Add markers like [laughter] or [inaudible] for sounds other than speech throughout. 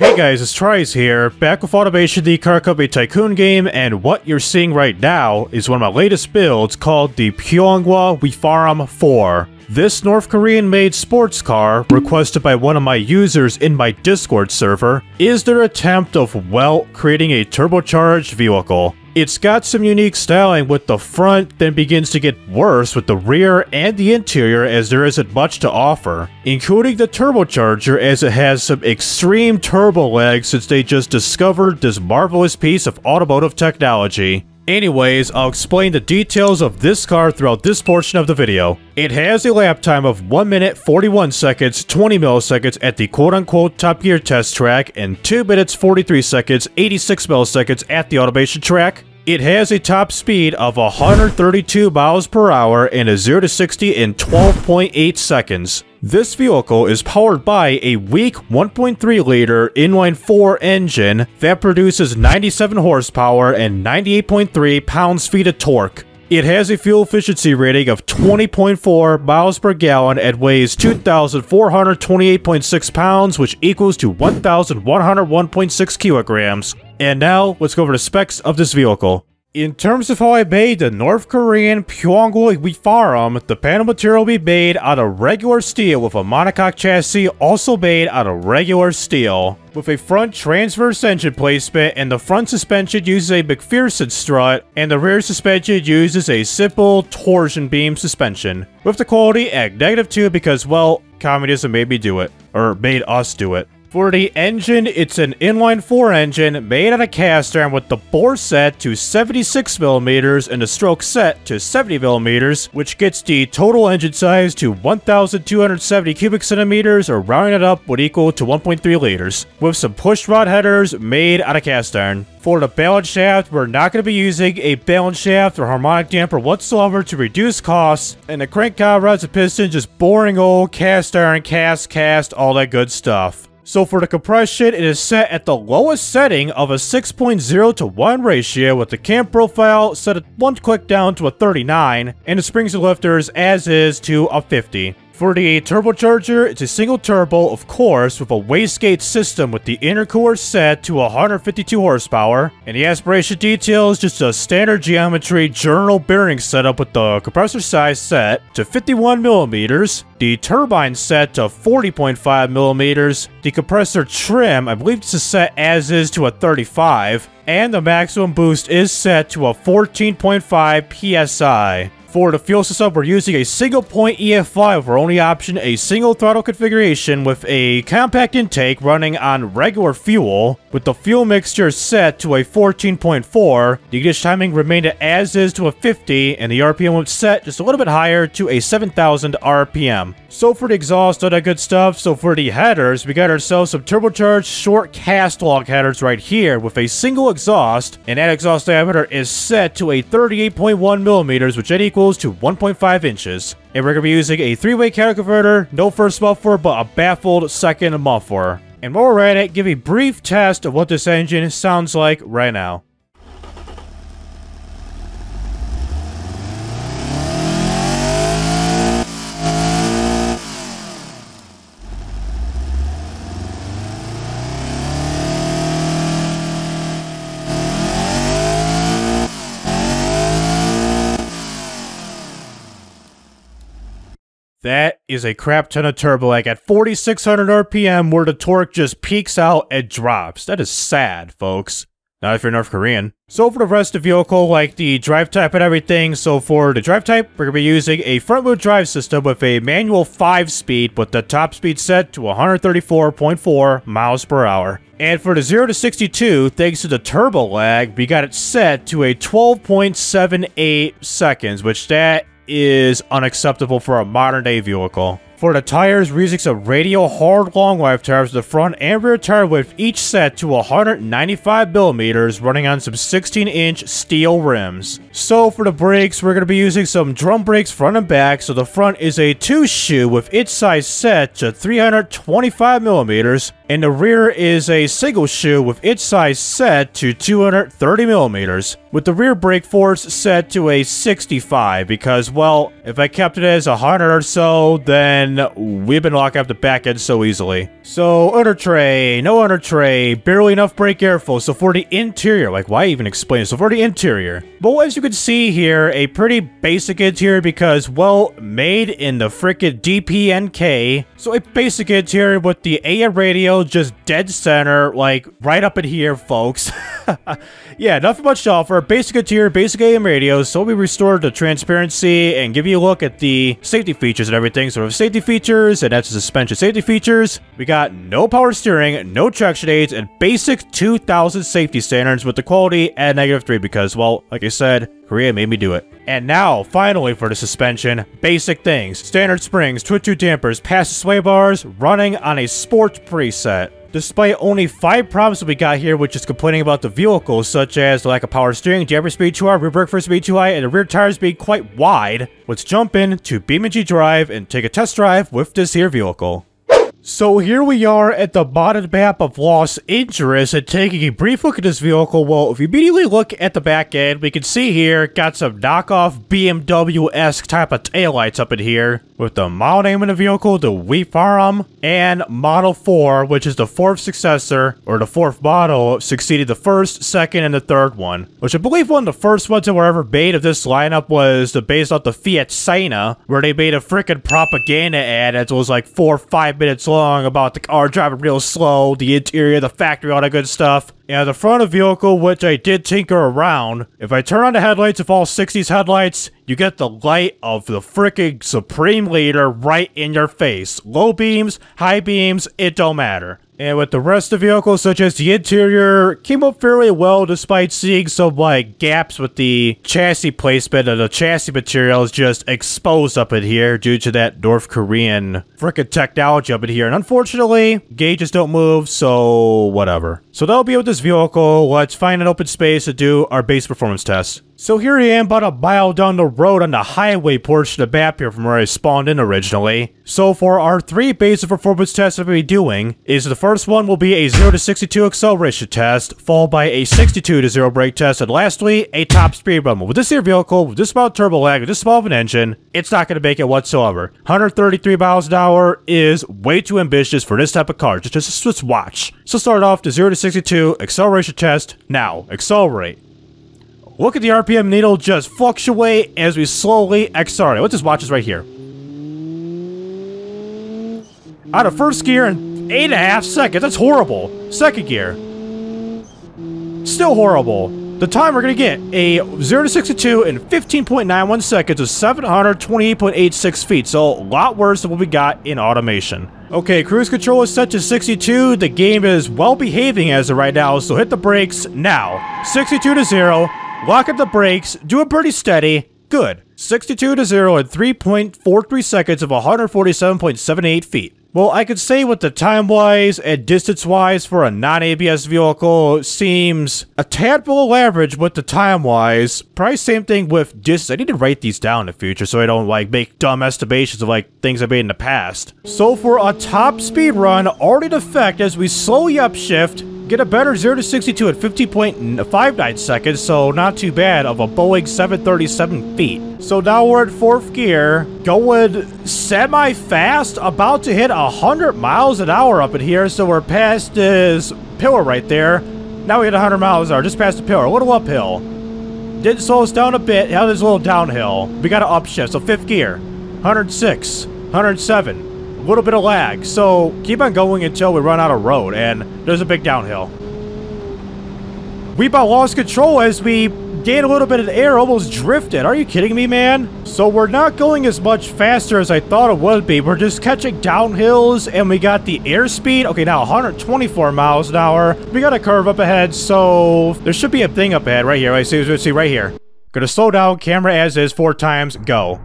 Hey guys, it's TRIZE here, back with Automation the Company Tycoon game, and what you're seeing right now is one of my latest builds called the Pyeonghwa Hwiparam 4. This North Korean-made sports car, requested by one of my users in my Discord server, is their attempt of, well, creating a turbocharged vehicle. It's got some unique styling with the front, then begins to get worse with the rear and the interior as there isn't much to offer, including the turbocharger as it has some extreme turbo lag since they just discovered this marvelous piece of automotive technology. Anyways, I'll explain the details of this car throughout this portion of the video. It has a lap time of 1 minute 41 seconds 20 milliseconds at the quote-unquote Top Gear test track and 2 minutes 43 seconds 86 milliseconds at the automation track. It has a top speed of 132 miles per hour and a 0 to 60 in 12.8 seconds. This vehicle is powered by a weak 1.3 liter inline 4 engine that produces 97 horsepower and 98.3 pounds-feet of torque. It has a fuel efficiency rating of 20.4 miles per gallon and weighs 2,428.6 pounds, which equals to 1,101.6 kilograms. And now, let's go over the specs of this vehicle. In terms of how I made the North Korean Pyeonghwa Hwiparam, the panel material will be made out of regular steel with a monocoque chassis also made out of regular steel. With a front transverse engine placement and the front suspension uses a MacPherson strut and the rear suspension uses a simple torsion beam suspension. With the quality at negative 2 because well, communism made me do it. Or made us do it. For the engine, it's an inline 4 engine made out of cast iron with the bore set to 76mm and the stroke set to 70mm, which gets the total engine size to 1,270 cubic centimeters, or rounding it up would equal to 1.3 liters, with some push rod headers made out of cast iron. For the balance shaft, we're not going to be using a balance shaft or harmonic damper whatsoever to reduce costs, and the crank con rods and piston just boring old cast iron, cast, cast, all that good stuff. So for the compression, it is set at the lowest setting of a 6.0 to 1 ratio with the cam profile set at one click down to a 39, and the springs and lifters as is to a 50. For the turbocharger, it's a single turbo, of course, with a wastegate system with the intercooler set to 152 horsepower, and the aspiration detail is just a standard geometry general bearing setup with the compressor size set to 51 millimeters, the turbine set to 40.5 millimeters, the compressor trim, I believe is set as is to a 35, and the maximum boost is set to a 14.5 psi. For the fuel system, we're using a single point EFI with our only option a single throttle configuration with a compact intake running on regular fuel, with the fuel mixture set to a 14.4, the ignition timing remained as is to a 50, and the RPM was set just a little bit higher to a 7000 RPM. So for the exhaust, all that good stuff, so for the headers, we got ourselves some turbocharged short cast log headers right here with a single exhaust, and that exhaust diameter is set to a 38.1 millimeters, which equals equals to 1.5 inches. And we're going to be using a three-way cattle converter, no first muffler, but a baffled second muffler. And while we're at it, give a brief test of what this engine sounds like right now. That is a crap ton of turbo lag at 4600 RPM where the torque just peaks out and drops. That is sad, folks. Not if you're North Korean. So for the rest of the vehicle, like the drive type and everything, so for the drive type, we're going to be using a front-wheel drive system with a manual 5-speed with the top speed set to 134.4 miles per hour. And for the 0 to 62, thanks to the turbo lag, we got it set to a 12.78 seconds, which that is unacceptable for a modern day vehicle. For the tires, using some radial hard long life tires the front and rear tire width each set to 195 millimeters running on some 16 inch steel rims. So for the brakes, we're going to be using some drum brakes front and back so the front is a 2 shoe with its size set to 325 millimeters and the rear is a single shoe with its size set to 230 millimeters, with the rear brake force set to a 65 because, well, if I kept it as 100 or so, then we've been locking up the back end so easily. So, under tray, no under tray, barely enough brake airflow, so for the interior, like why even explain? So for the interior, but as you can see here, a pretty basic interior because, well, made in the frickin' DPNK, so a basic interior with the AM radio just dead center, like right up in here, folks. [laughs] yeah, nothing much to offer. Basic interior, basic AM radios, so we restored the transparency and give you a look at the safety features and everything. So we have safety features, and that's suspension safety features. We got no power steering, no traction aids, and basic 2000 safety standards with the quality at negative 3 because, well, like I said, Korea made me do it. And now, finally for the suspension, basic things. Standard springs, twin-tube dampers, passive sway bars, running on a sports preset. Despite only 5 problems we got here, which is complaining about the vehicle, such as the lack of power steering, jabber speed too high, rear brake force speed too high, and the rear tires being quite wide, let's jump in to BeamNG Drive and take a test drive with this here vehicle. So here we are at the bottom map of Los Angeles and taking a brief look at this vehicle. Well, if you immediately look at the back end, we can see here, got some knockoff BMW-esque type of taillights up in here with the model name of the vehicle, the Hwiparam, and Model 4, which is the fourth successor, or the fourth model, succeeded the first, second, and the third one. Which I believe one of the first ones that were ever made of this lineup was the based off the Fiat Siena, where they made a freaking propaganda ad that was like four or five minutes long about the car driving real slow, the interior, the factory, all that good stuff. And the front of vehicle, which I did tinker around, if I turn on the headlights of all 60s headlights, you get the light of the freaking Supreme Leader right in your face. Low beams, high beams, it don't matter. And with the rest of the vehicle, such as the interior, came up fairly well despite seeing some, like, gaps with the chassis placement and the chassis materials just exposed up in here due to that North Korean frickin' technology up in here. And unfortunately, gauges don't move, so whatever. So that'll be with this vehicle. Let's find an open space to do our base performance test. So here I am about a mile down the road on the highway portion of the map here from where I spawned in originally. So for our three basic performance tests that we'll be doing, is the first one will be a 0 to 62 acceleration test, followed by a 62 to 0 brake test, and lastly, a top speed run. With this here vehicle, with this amount of turbo lag, with this small of an engine, it's not going to make it whatsoever. 133 miles an hour is way too ambitious for this type of car. Just, just, just watch. So start off the 0 to 62 acceleration test, now, accelerate. Look at the RPM needle just fluctuate as we slowly accelerate. Let's just watch this right here. Out of first gear in eight and a half seconds. That's horrible. Second gear. Still horrible. The time we're going to get a 0 to 62 in 15.91 seconds is 728.86 feet, so a lot worse than what we got in automation. Okay, cruise control is set to 62. The game is well behaving as of right now, so hit the brakes now. 62 to 0. Lock up the brakes. Do it pretty steady. Good. 62 to 0 in 3.43 seconds of 147.78 feet. Well, I could say with the time-wise and distance-wise for a non-ABS vehicle seems a tad below average with the time-wise. Probably same thing with distance. I need to write these down in the future so I don't like make dumb estimations of like things I've made in the past. So for a top speed run, already in effect as we slowly upshift, get a better 0 to 62 at 50.59 seconds, so not too bad of a Boeing 737 feet. So now we're in fourth gear, going semi-fast, about to hit 100 miles an hour up in here, so we're past this pillar right there. Now we hit 100 miles an hour, just past the pillar, a little uphill. Didn't slow us down a bit, now there's a little downhill. We got to upshift, so fifth gear, 106, 107, a little bit of lag. So keep on going until we run out of road, and there's a big downhill. We about lost control as we gained a little bit of air, almost drifted. Are you kidding me, man? So we're not going as much faster as I thought it would be. We're just catching downhills, and we got the airspeed. Okay, now 124 miles an hour. We got a curve up ahead, so there should be a thing up ahead right here. I see, see right here. Gonna slow down, camera as is, four times, go.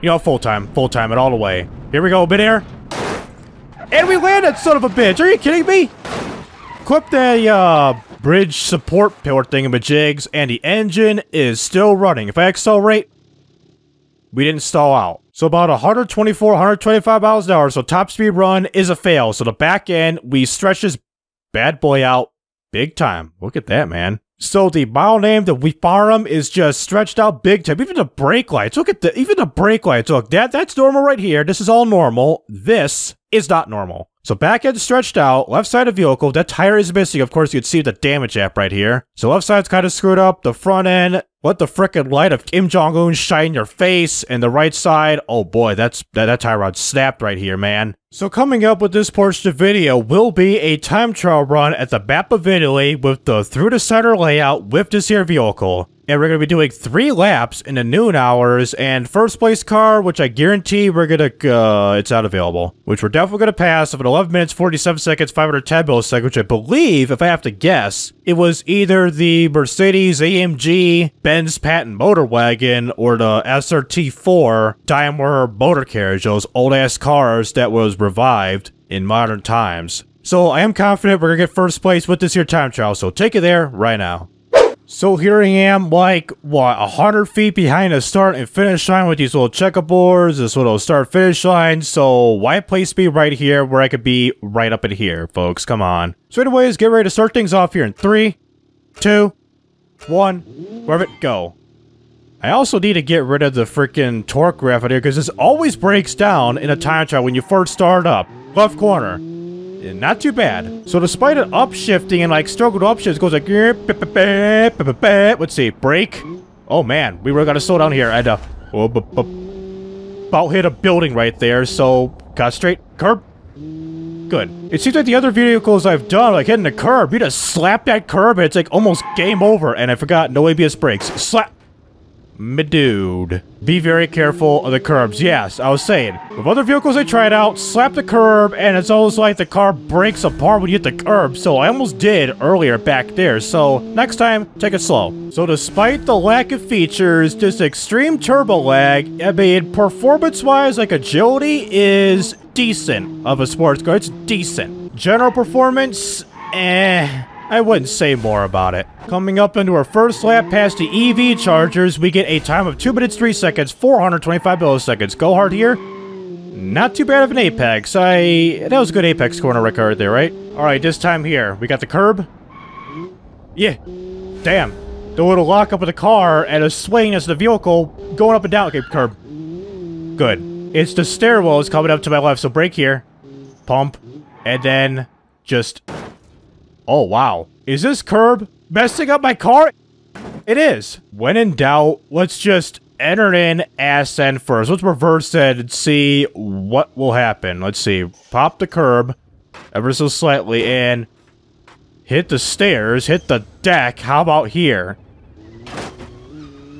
You know, full time, full time, it all the way. Here we go, midair. And we landed, son of a bitch. Are you kidding me? Equip the uh, bridge support pillar thingamajigs, and the engine is still running. If I accelerate, we didn't stall out. So about 124, 125 miles an hour. So top speed run is a fail. So the back end, we stretch this bad boy out big time. Look at that, man. So the mile name, the Hwiparam, is just stretched out big time. Even the brake lights. Look at the even the brake lights. Look, that that's normal right here. This is all normal. This is not normal. So back end stretched out, left side of vehicle, that tire is missing. Of course, you can see the damage app right here. So left side's kind of screwed up. The front end, let the frickin' light of Kim Jong-un shine your face. And the right side, oh boy, that's that, that tie rod snapped right here, man. So coming up with this portion of video will be a time trial run at the map of Italy with the through the center layout with this here vehicle and we're going to be doing three laps in the noon hours, and first place car, which I guarantee we're going to, uh, it's not available, which we're definitely going to pass of an 11 minutes, 47 seconds, 510 milliseconds, which I believe, if I have to guess, it was either the Mercedes AMG Benz Patent Motor Wagon or the SRT4 Daimler Motor Carriage, those old-ass cars that was revived in modern times. So I am confident we're going to get first place with this here time trial, so take it there right now. So here I am, like, what, 100 feet behind the start and finish line with these little checkerboards, this little start-finish line, so why place me right here where I could be right up in here, folks? Come on. So anyways, get ready to start things off here in three, two, one, wherever it go. I also need to get rid of the freaking torque graph out here, because this always breaks down in a time trial when you first start up. Left corner. Not too bad. So despite it upshifting and like struggle to upshift, it goes like... Let's see. Brake. Oh man, we really gotta slow down here. I had to... Uh, oh, about hit a building right there, so... Got straight. Curb. Good. It seems like the other vehicles I've done, like hitting the curb, you just slap that curb and it's like almost game over. And I forgot, no ABS brakes. Slap. My dude. Be very careful of the curbs. Yes, I was saying. With other vehicles I tried out, slap the curb, and it's almost like the car breaks apart when you hit the curb, so I almost did earlier back there, so next time, take it slow. So despite the lack of features, just extreme turbo lag, I mean, performance-wise, like agility is decent of a sports car. It's decent. General performance, eh... I wouldn't say more about it. Coming up into our first lap past the EV chargers, we get a time of 2 minutes 3 seconds, 425 milliseconds. Go hard here. Not too bad of an apex. I... That was a good apex corner record there, right? Alright, this time here. We got the curb. Yeah. Damn. The little lock up of the car and a swing as the vehicle going up and down. Okay, curb. Good. It's the stairwells coming up to my left, so brake here. Pump. And then just Oh, wow. Is this curb messing up my car? It is. When in doubt, let's just enter in ascent first. Let's reverse it and see what will happen. Let's see. Pop the curb ever so slightly and hit the stairs, hit the deck. How about here?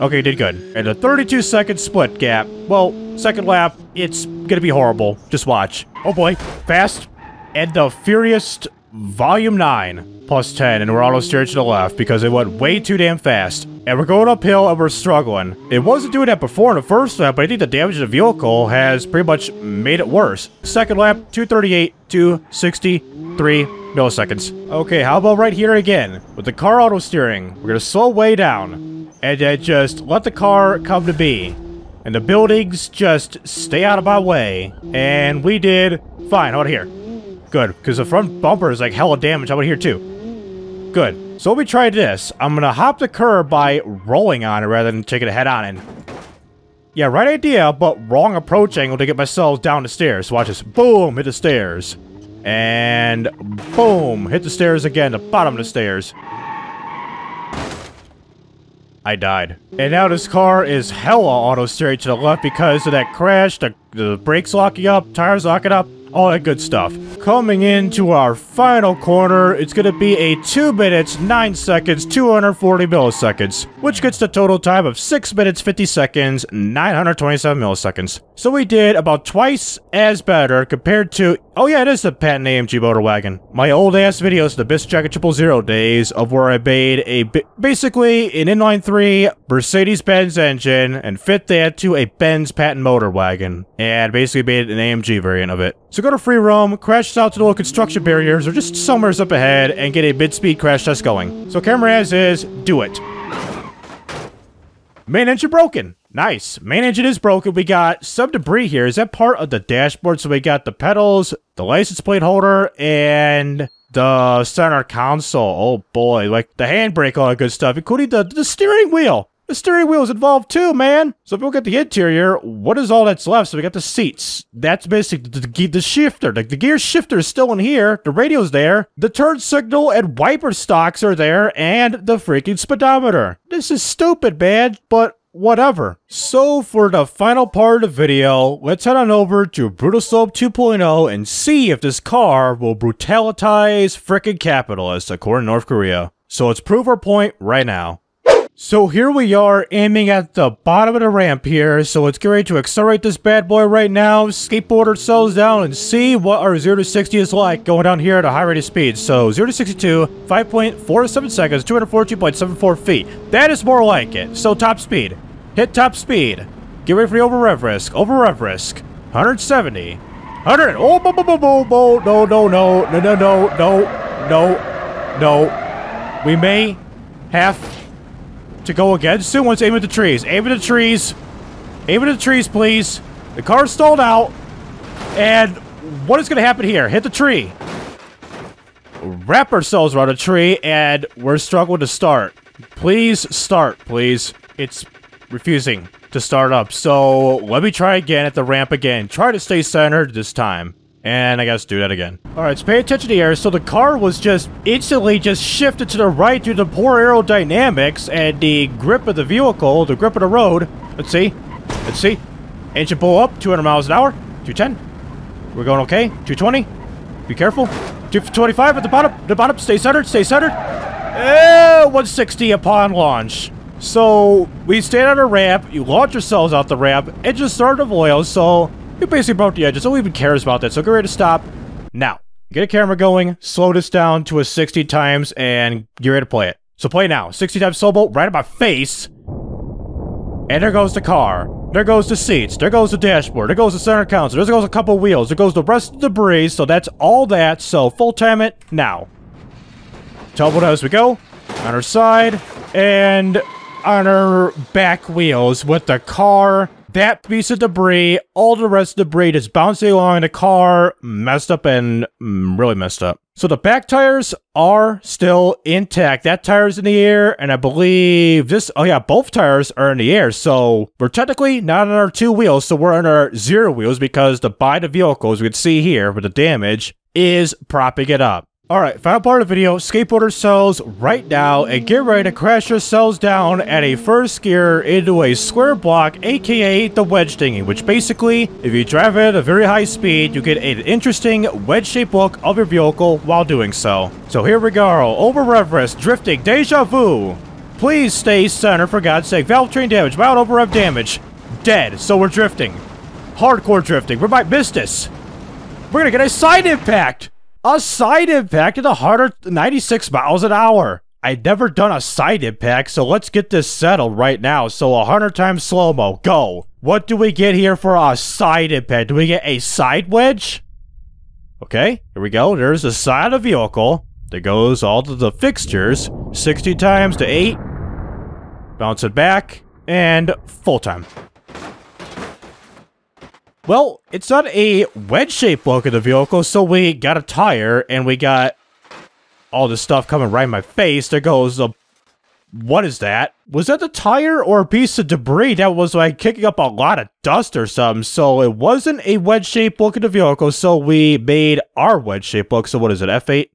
Okay, did good. And a 32 second split gap. Well, second lap, it's gonna be horrible. Just watch. Oh boy, fast. And the Furious Volume 9, plus 10, and we're auto steering to the left because it went way too damn fast. And we're going uphill and we're struggling. It wasn't doing that before in the first lap, but I think the damage to the vehicle has pretty much made it worse. Second lap, 238, 263 milliseconds. Okay, how about right here again? With the car auto steering, we're gonna slow way down. And then just let the car come to be. And the buildings just stay out of my way. And we did fine out here. Good, because the front bumper is like hella damage. How about here too? Good. So me try this. I'm gonna hop the curb by rolling on it rather than taking it head on and... Yeah, right idea, but wrong approach angle to get myself down the stairs. Watch this. Boom! Hit the stairs. And boom! Hit the stairs again, the bottom of the stairs. I died. And now this car is hella auto steering to the left because of that crash, the, the brakes locking up, tires locking up all that good stuff. Coming into our final corner, it's going to be a 2 minutes, 9 seconds, 240 milliseconds, which gets the total time of 6 minutes, 50 seconds, 927 milliseconds. So we did about twice as better compared to, oh yeah, it is the patent AMG motor wagon. My old ass videos, the Best Jacket Triple Zero days of where I made a, basically an inline 3 Mercedes-Benz engine and fit that to a Benz patent motor wagon and basically made an AMG variant of it. So go to free roam, crash out to the little construction barriers or just somewhere up ahead and get a mid-speed crash test going. So camera as is, do it. Main engine broken. Nice. Main engine is broken. We got some debris here. Is that part of the dashboard? So we got the pedals, the license plate holder, and the center console. Oh boy, like the handbrake, all that good stuff, including the, the steering wheel. The steering wheel is involved too, man. So if we look at the interior, what is all that's left? So we got the seats. That's basically the, the, the shifter. The, the gear shifter is still in here. The radio's there. The turn signal and wiper stocks are there. And the freaking speedometer. This is stupid, man, but whatever. So for the final part of the video, let's head on over to Brutal Slope 2.0 and see if this car will brutalitize frickin' capitalists according to North Korea. So let's prove our point right now. So here we are aiming at the bottom of the ramp here, so let's get ready to accelerate this bad boy right now, skateboard ourselves down, and see what our 0 to 60 is like going down here at a high rate of speed. So 0 to 62, 5.47 seconds, 242.74 feet. That is more like it. So top speed. Hit top speed. Get ready for the over rev risk. Over rev risk. 170. 100. Oh, bo, bo, bo, bo, bo. No, no, no, no, no, no, no, no, no. We may have to go again soon. Let's aim at the trees. Aim at the trees. Aim at the trees, please. The car's stalled out. And what is going to happen here? Hit the tree. Wrap ourselves around a tree, and we're struggling to start. Please start, please. It's refusing to start up. So let me try again at the ramp again. Try to stay centered this time. And I guess do that again. All right, so pay attention to the air. So the car was just instantly just shifted to the right due to poor aerodynamics and the grip of the vehicle, the grip of the road. Let's see. Let's see. Engine pull up, 200 miles an hour, 210. We're going okay, 220. Be careful. 225 at the bottom, the bottom, stay centered, stay centered. Eh, 160 upon launch. So, we stand on a ramp, you launch yourselves off the ramp, engine started of oil, so we basically broke the edges. No even cares about that, so get ready to stop. Now, get a camera going, slow this down to a 60 times, and get ready to play it. So play now. 60 times slow right in my face. And there goes the car. There goes the seats. There goes the dashboard. There goes the center console. There goes a couple wheels. There goes the rest of the debris. So that's all that. So full time it now. Tumble as we go. On our side. And on our back wheels with the car that piece of debris, all the rest of the debris is bouncing along the car, messed up and mm, really messed up. So the back tires are still intact. That tire's in the air, and I believe this, oh yeah, both tires are in the air. So we're technically not on our two wheels, so we're on our zero wheels because the by the vehicles we can see here with the damage is propping it up. Alright, final part of the video, skateboarder cells right now and get ready to crash yourselves down at a first gear into a square block, aka the wedge thingy, which basically, if you drive it at a very high speed, you get an interesting wedge-shaped look of your vehicle while doing so. So here we go, over rev drifting, deja vu. Please stay center for God's sake. Valve train damage, mild over rev damage. Dead, so we're drifting. Hardcore drifting, we might miss this. We're gonna get a side impact! A side impact at a 196 miles an hour. I'd never done a side impact, so let's get this settled right now. So 100 times slow-mo, go. What do we get here for a side impact? Do we get a side wedge? Okay, here we go. There's the side of the vehicle. There goes all of the fixtures. 60 times to 8. Bounce it back. And full time. Well, it's not a wedge-shaped look of the vehicle, so we got a tire, and we got all this stuff coming right in my face. There goes a... What is that? Was that the tire or a piece of debris that was, like, kicking up a lot of dust or something? So it wasn't a wedge-shaped look of the vehicle, so we made our wedge-shaped look. So what is it, F8?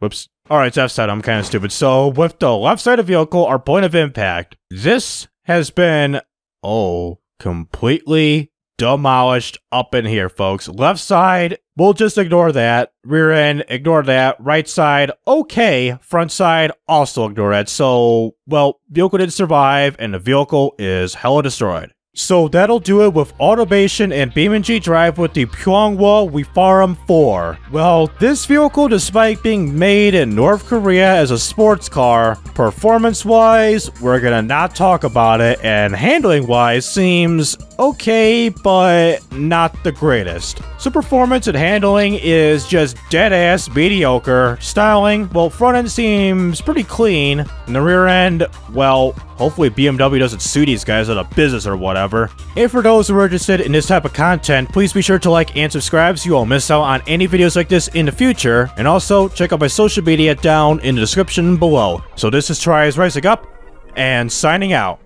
Whoops. Alright, it's F side. I'm kind of stupid. So with the left side of vehicle, our point of impact, this has been, oh, completely demolished up in here, folks. Left side, we'll just ignore that. Rear end, ignore that. Right side, okay. Front side, also ignore that. So, well, vehicle didn't survive, and the vehicle is hella destroyed. So that'll do it with automation and BeamNG drive with the Pyeonghwa Hwiparam 4. Well, this vehicle, despite being made in North Korea as a sports car, performance-wise, we're gonna not talk about it, and handling-wise, seems okay, but not the greatest. So performance and handling is just dead-ass mediocre. Styling, well, front end seems pretty clean, and the rear end, well, hopefully BMW doesn't sue these guys out of business or whatever. And for those who are interested in this type of content, please be sure to like and subscribe so you won't miss out on any videos like this in the future, and also check out my social media down in the description below. So this is TRIZE Rising Up, and signing out.